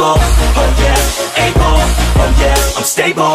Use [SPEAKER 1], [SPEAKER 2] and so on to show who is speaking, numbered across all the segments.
[SPEAKER 1] I'm oh yeah, able, oh yeah, I'm stable,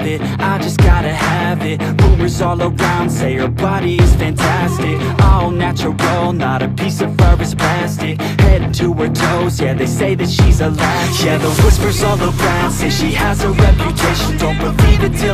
[SPEAKER 1] it, I just gotta have it. Rumors all around say her body is fantastic. All natural, not a piece of fur is plastic. Head to her toes, yeah they say that she's a latch. Yeah the whispers all around say she has a reputation. Don't believe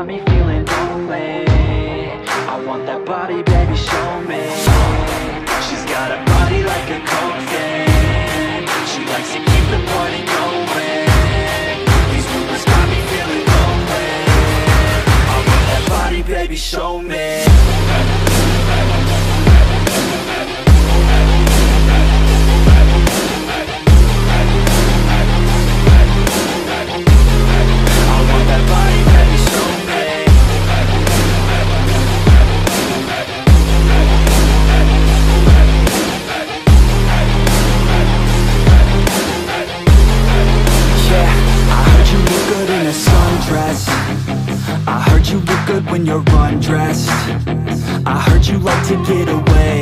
[SPEAKER 2] got me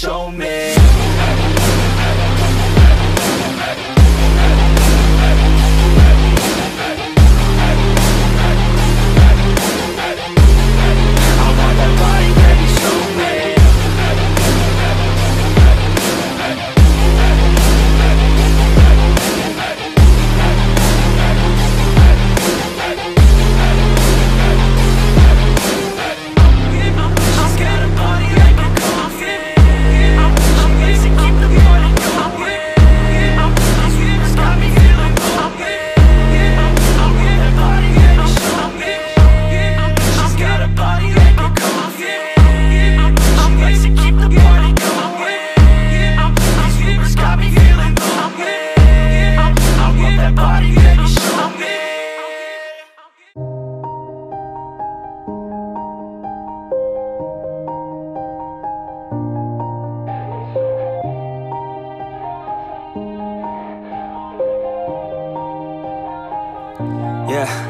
[SPEAKER 2] show me
[SPEAKER 1] Yeah.